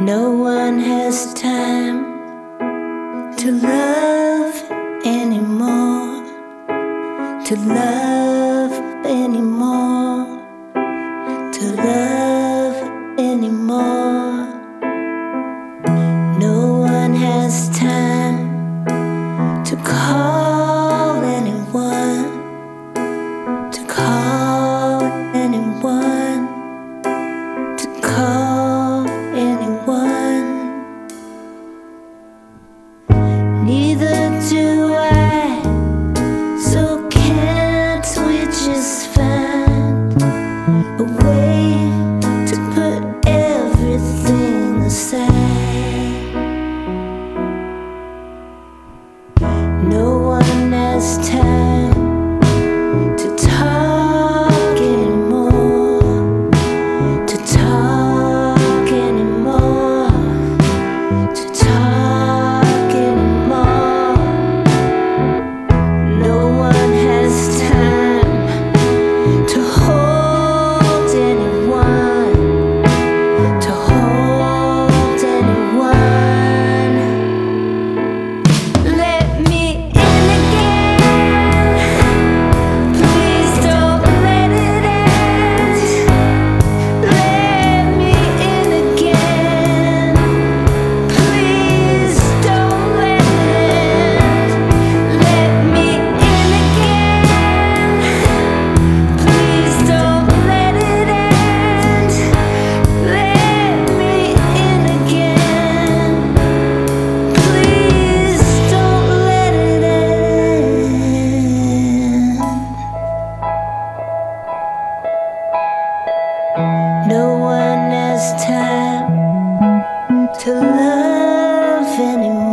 No one has time to love anymore, to love anymore, to love anymore. no one has time to love anymore.